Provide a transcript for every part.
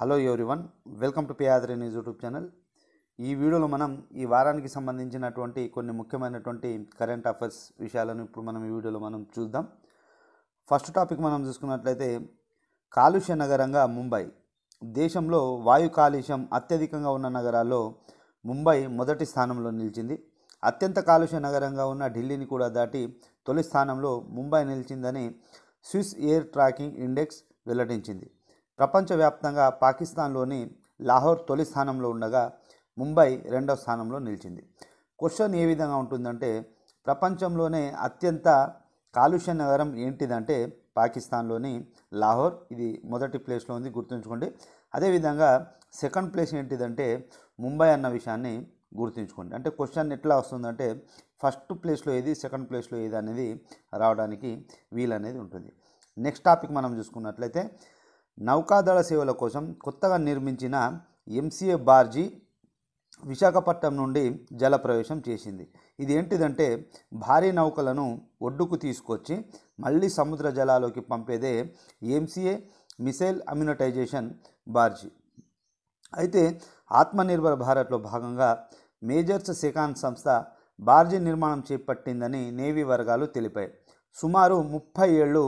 Hello everyone welcome to Piyadri news YouTube channel. ఈ వీడియోలో మనం ఈ వారానికి సంబంధించినటువంటి కొన్ని ముఖ్యమైనటువంటి కరెంట్ అఫైర్స్ విషయాలను ఇప్పుడు మనం ఈ వీడియోలో మనం చూద్దాం. ఫస్ట్ టాపిక్ మనం చూసుకున్నట్లయితే కాలుష్య నగరంగా ముంబై. దేశంలో వాయు కాలుష్యం అత్యధికంగా ఉన్న నగరాల్లో ముంబై మొదటి స్థానంలో నిలిచింది. అత్యంత కాలుష్య నగరంగా ఉన్న ఢిల్లీని కూడా దాటి తొలి స్థానంలో ముంబై నిలిచిందని స్విస్ ఎయిర్ ట్రాకింగ్ ఇండెక్స్ వెల్లడించింది. ప్రపంచవ్యాప్తంగా పాకిస్తాన్లోని లాహోర్ తొలి స్థానంలో ఉండగా ముంబై రెండవ స్థానంలో నిలిచింది. క్వశ్చన్ ఏ విధంగా ఉంటుందంటే ప్రపంచంలోనే అత్యంత కాలుష్య నగరం ఏంటిదంటే పాకిస్తాన్లోని లాహోర్. ఇది మొదటి ప్లేస్లో ఉంది గుర్తుంచుకోండి. అదేవిధంగా సెకండ్ ప్లేస్ ఏంటిదంటే ముంబై అన్న విషయాన్ని గుర్తుంచుకోండి. అంటే క్వశ్చన్ ఎట్లా వస్తుందంటే ఫస్ట్ ప్లేస్లో ఏది సెకండ్ ప్లేస్లో ఏది అనేది రావడానికి వీలు అనేది ఉంటుంది. నెక్స్ట్ టాపిక్ మనం చూసుకున్నట్లయితే నౌకాదళ సేవల కోసం కొత్తగా నిర్మించిన ఎంసీఏ బార్జీ విశాఖపట్నం నుండి జలప్రవేశం చేసింది. ఇది ఏంటిదంటే భారీ నౌకలను ఒడ్డుకు తీసుకొచ్చి మళ్ళీ సముద్ర జలాలోకి పంపేదే ఎంసీఏ మిసైల్ అమ్యునటైజేషన్ బార్జీ. అయితే ఆత్మనిర్భర్ భారత్లో భాగంగా మేజర్స్ సెకాన్ సంస్థ బార్జీ నిర్మాణం చేపట్టిందని నేవీ వర్గాలు తెలిపాయి. సుమారు ముప్పై ఏళ్ళు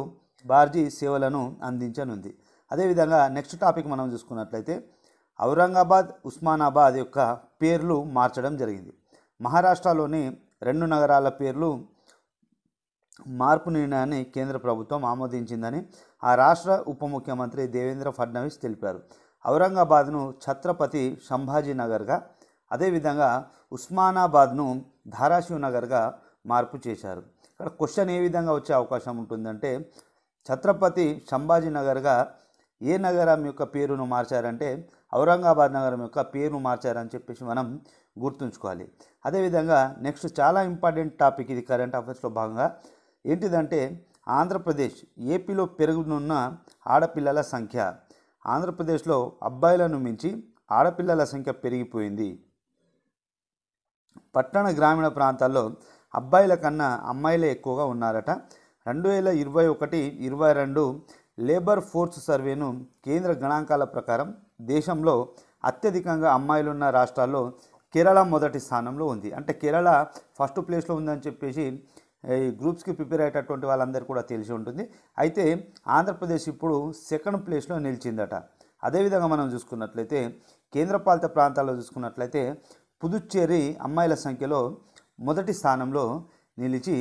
బార్జీ సేవలను అందించనుంది. అదేవిధంగా నెక్స్ట్ టాపిక్ మనం చూసుకున్నట్లయితే ఔరంగాబాద్ ఉస్మానాబాద్ యొక్క పేర్లు మార్చడం జరిగింది. మహారాష్ట్రలోని రెండు నగరాల పేర్లు మార్పు నిర్ణయాన్ని కేంద్ర ప్రభుత్వం ఆమోదించిందని ఆ రాష్ట్ర ఉప ముఖ్యమంత్రి దేవేంద్ర ఫడ్నవీస్ తెలిపారు. ఔరంగాబాద్ను ఛత్రపతి సంభాజీ నగర్గా అదేవిధంగా ఉస్మానాబాద్ను ధారాశివ్ నగర్గా మార్పు చేశారు. ఇక్కడ క్వశ్చన్ ఏ విధంగా వచ్చే అవకాశం ఉంటుందంటే ఛత్రపతి సంభాజీ నగర్గా ఏ నగరం యొక్క పేరును మార్చారంటే ఔరంగాబాద్ నగరం యొక్క పేరును మార్చారని చెప్పేసి మనం గుర్తుంచుకోవాలి. అదేవిధంగా నెక్స్ట్ చాలా ఇంపార్టెంట్ టాపిక్ ఇది కరెంట్ అఫైర్స్లో భాగంగా. ఏంటిదంటే ఆంధ్రప్రదేశ్ ఏపీలో పెరుగునున్న ఆడపిల్లల సంఖ్య. ఆంధ్రప్రదేశ్లో అబ్బాయిలను మించి ఆడపిల్లల సంఖ్య పెరిగిపోయింది. పట్టణ గ్రామీణ ప్రాంతాల్లో అబ్బాయిల కన్నా అమ్మాయిలే ఎక్కువగా ఉన్నారట. రెండు వేల ఇరవై ఒకటి ఇరవై రెండు లేబర్ ఫోర్స్ సర్వేను కేంద్ర గణాంకాల ప్రకారం దేశంలో అత్యధికంగా అమ్మాయిలున్న రాష్ట్రాల్లో కేరళ మొదటి స్థానంలో ఉంది. అంటే కేరళ ఫస్ట్ ప్లేస్లో ఉందని చెప్పేసి ఈ గ్రూప్స్కి ప్రిపేర్ అయ్యేటటువంటి వాళ్ళందరికీ కూడా తెలిసి ఉంటుంది. అయితే ఆంధ్రప్రదేశ్ ఇప్పుడు సెకండ్ ప్లేస్లో నిలిచిందట. అదేవిధంగా మనం చూసుకున్నట్లయితే కేంద్రపాలిత ప్రాంతాల్లో చూసుకున్నట్లయితే పుదుచ్చేరి అమ్మాయిల సంఖ్యలో మొదటి స్థానంలో నిలిచి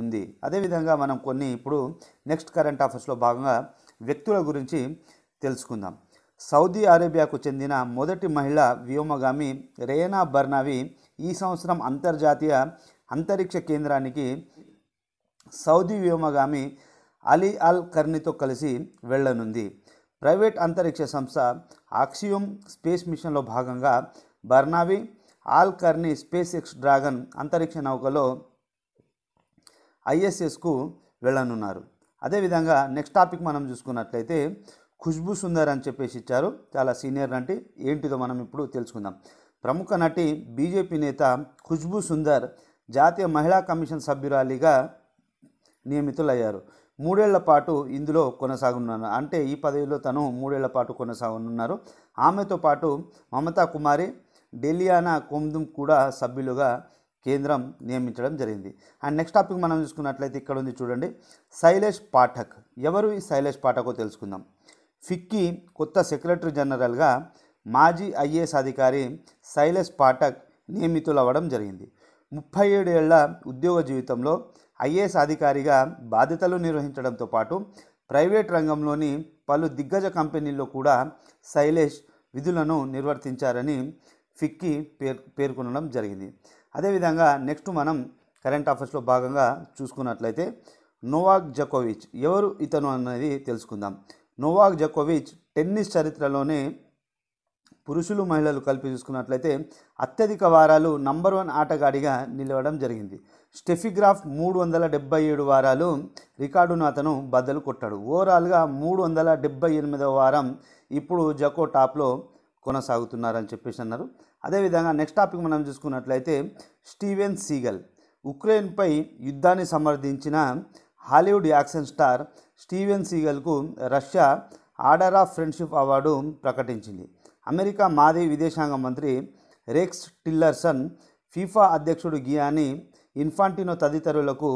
ఉంది. అదేవిధంగా మనం కొన్ని ఇప్పుడు నెక్స్ట్ కరెంట్ అఫైర్స్లో భాగంగా వ్యక్తుల గురించి తెలుసుకుందాం. సౌదీ అరేబియాకు చెందిన మొదటి మహిళ వ్యోమగామి రేనా బర్నావి ఈ సంవత్సరం అంతర్జాతీయ అంతరిక్ష కేంద్రానికి సౌదీ వ్యోమగామి అలీ అల్ కర్నితో కలిసి వెళ్ళనుంది. ప్రైవేట్ అంతరిక్ష సంస్థ ఆక్సియోమ్ స్పేస్ మిషన్లో భాగంగా Barnawi Al Qarni SpaceX Dragon అంతరిక్ష నౌకలో ఐఎస్ఎస్కు వెళ్ళనున్నారు. అదేవిధంగా నెక్స్ట్ టాపిక్ మనం చూసుకున్నట్లయితే ఖుష్బు సుందర్ అని చెప్పేసి ఇచ్చారు. చాలా సీనియర్ నటి. ఏంటిదో మనం ఇప్పుడు తెలుసుకుందాం. ప్రముఖ నటి బీజేపీ నేత ఖుష్బు సుందర్ జాతీయ మహిళా కమిషన్ సభ్యురాలిగా నియమితులయ్యారు. మూడేళ్ళ పాటు ఇందులో కొనసాగనున్నారు. అంటే ఈ పదవిలో తను మూడేళ్ళ పాటు కొనసాగనున్నారు. ఆమెతో పాటు మమతా కుమారి డెలియానా కొమ్దుమ్ కూడా సభ్యులుగా కేంద్రం నియమించడం జరిగింది. అండ్ నెక్స్ట్ టాపిక్ మనం చూసుకున్నట్లయితే ఇక్కడ ఉంది చూడండి. శైలేష్ పాఠక్. ఎవరు ఈ శైలేష్ పాఠకో తెలుసుకుందాం. ఫిక్కీ కొత్త సెక్రటరీ జనరల్గా మాజీ ఐఏఎస్ అధికారి శైలేష్ పాఠక్ నియమితులవ్వడం జరిగింది. ముప్పై ఏడు ఏళ్ళ ఉద్యోగ జీవితంలో ఐఏఎస్ అధికారిగా బాధ్యతలు నిర్వహించడంతో పాటు ప్రైవేట్ రంగంలోని పలు దిగ్గజ కంపెనీల్లో కూడా శైలేష్ విధులను నిర్వర్తించారని ఫిక్కీ పేర్ పేర్కొనడం జరిగింది. అదేవిధంగా నెక్స్ట్ మనం కరెంట్ అఫైర్స్లో భాగంగా చూసుకున్నట్లయితే నోవాక్ జకోవిచ్ ఎవరు ఇతను అనేది తెలుసుకుందాం. నోవాక్ జకోవిచ్ టెన్నిస్ చరిత్రలోనే పురుషులు మహిళలు కలిపి చూసుకున్నట్లయితే అత్యధిక వారాలు నంబర్ వన్ ఆటగాడిగా నిలవడం జరిగింది. స్టెఫిగ్రాఫ్ మూడు వందల డెబ్బై ఏడు వారాలు రికార్డును అతను బద్దలు కొట్టాడు. ఓవరాల్గా మూడు వందల డెబ్బై ఎనిమిదవ వారం ఇప్పుడు జకో టాప్లో కొనసాగుతున్నారని చెప్పేసి అన్నారు. అదేవిధంగా నెక్స్ట్ టాపిక్ మనం చూసుకున్నట్లయితే స్టీవెన్ సీగల్ ఉక్రెయిన్పై యుద్ధాన్ని సమర్థించిన Hollywood action star Steven సీగల్కు Russia order of friendship award ప్రకటించింది. అమెరికా మాజీ విదేశాంగ మంత్రి రెక్స్ టిల్లర్సన్ ఫీఫా అధ్యక్షుడు గియాని ఇన్ఫాంటినో తదితరులకు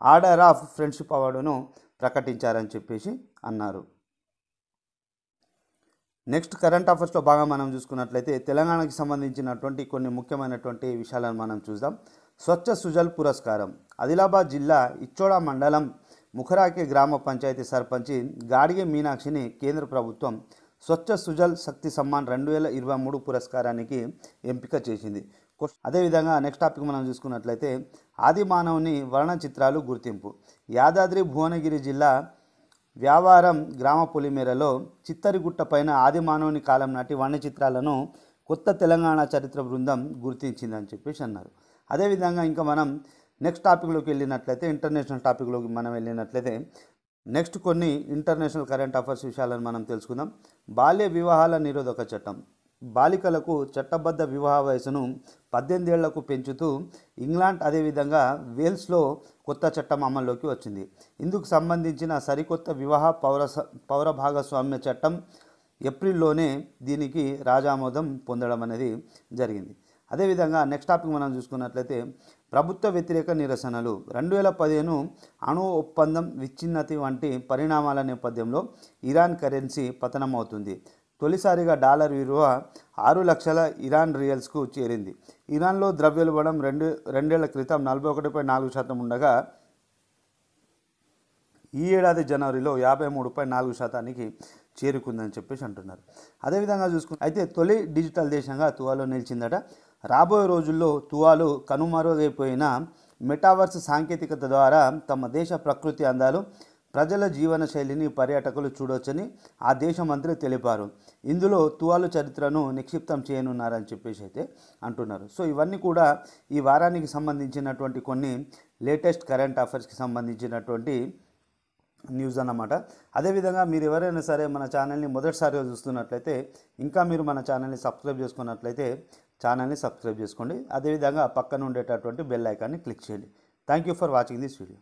ఆర్డర్ ఆఫ్ ఫ్రెండ్షిప్ అవార్డును ప్రకటించారని చెప్పేసి అన్నారు. నెక్స్ట్ కరెంట్ అఫైర్స్లో బాగా మనం చూసుకున్నట్లయితే తెలంగాణకి సంబంధించినటువంటి కొన్ని ముఖ్యమైనటువంటి విషయాలను మనం చూద్దాం. స్వచ్ఛ సుజల్ పురస్కారం. ఆదిలాబాద్ జిల్లా ఇచ్చోడ మండలం ముఖరాకి గ్రామ పంచాయతీ సర్పంచి గాడిగే మీనాక్షిని కేంద్ర ప్రభుత్వం స్వచ్ఛ సుజల్ శక్తి సమ్మాన్ రెండు వేల ఇరవై మూడు పురస్కారానికి ఎంపిక చేసింది. అదేవిధంగా నెక్స్ట్ టాపిక్ మనం చూసుకున్నట్లయితే ఆది మానవుని వర్ణ చిత్రాలు గుర్తింపు. యాదాద్రి భువనగిరి జిల్లా వ్యాపారం గ్రామ పొలిమేరలో చిత్తరిగుట్ట పైన ఆదిమానవుని కాలం నాటి వర్ణ చిత్రాలను కొత్త తెలంగాణ చరిత్ర బృందం గుర్తించిందని చెప్పేసి అన్నారు. అదేవిధంగా ఇంకా మనం నెక్స్ట్ టాపిక్లోకి వెళ్ళినట్లయితే ఇంటర్నేషనల్ టాపిక్లోకి మనం వెళ్ళినట్లయితే నెక్స్ట్ కొన్ని ఇంటర్నేషనల్ కరెంట్ అఫైర్స్ విషయాలను మనం తెలుసుకుందాం. బాల్య వివాహాల నిరోధక చట్టం. బాలికలకు చట్టబద్ధ వివాహ వయసును పద్దెనిమిదేళ్ళకు పెంచుతూ ఇంగ్లాండ్ అదేవిధంగా వేల్స్లో కొత్త చట్టం అమల్లోకి వచ్చింది. ఇందుకు సంబంధించిన సరికొత్త వివాహ పౌర పౌర భాగస్వామ్య చట్టం ఏప్రిల్లోనే దీనికి రాజామోదం పొందడం అనేది జరిగింది. అదేవిధంగా నెక్స్ట్ టాపిక్ మనం చూసుకున్నట్లయితే ప్రభుత్వ వ్యతిరేక నిరసనలు. రెండు వేల పదిహేను అణు ఒప్పందం విచ్ఛిన్నతి వంటి పరిణామాల నేపథ్యంలో ఇరాన్ కరెన్సీ పతనమవుతుంది. తొలిసారిగా డాలర్ విలువ ఆరు లక్షల ఇరాన్ రియల్స్కు చేరింది. ఇరాన్లో ద్రవ్యోల్బణం రెండు రెండేళ్ళ క్రితం నలభై ఒకటి పాయింట్ నాలుగు శాతం ఉండగా ఈ ఏడాది జనవరిలో యాభై మూడు పాయింట్ నాలుగు శాతానికి చేరుకుందని చెప్పేసి అంటున్నారు. అదేవిధంగా చూసుకుంటే అయితే తొలి డిజిటల్ దేశంగా తువాలో నిలిచిందట. రాబోయే రోజుల్లో తువాలు కనుమరుగైపోయిన మెటావర్స్ సాంకేతికత ద్వారా తమ దేశ ప్రకృతి అందాలు ప్రజల జీవన శైలిని పర్యాటకులు చూడొచ్చని ఆ దేశ మంత్రి తెలిపారు. ఇందులో తువాలు చరిత్రను నిక్షిప్తం చేయనున్నారని చెప్పేసి అయితే అంటున్నారు. సో ఇవన్నీ కూడా ఈ వారానికి సంబంధించినటువంటి కొన్ని లేటెస్ట్ కరెంట్ అఫైర్స్కి సంబంధించినటువంటి న్యూస్ అన్నమాట. అదేవిధంగా మీరు ఎవరైనా సరే మన ఛానల్ని మొదటిసారిగా చూస్తున్నట్లయితే ఇంకా మీరు మన ఛానల్ని సబ్స్క్రైబ్ చేసుకున్నట్లయితే ఛానల్ని సబ్స్క్రైబ్ చేసుకోండి. అదేవిధంగా పక్కన ఉండేటటువంటి బెల్ ఐకాన్ని క్లిక్ చేయండి. Thank you for watching this video.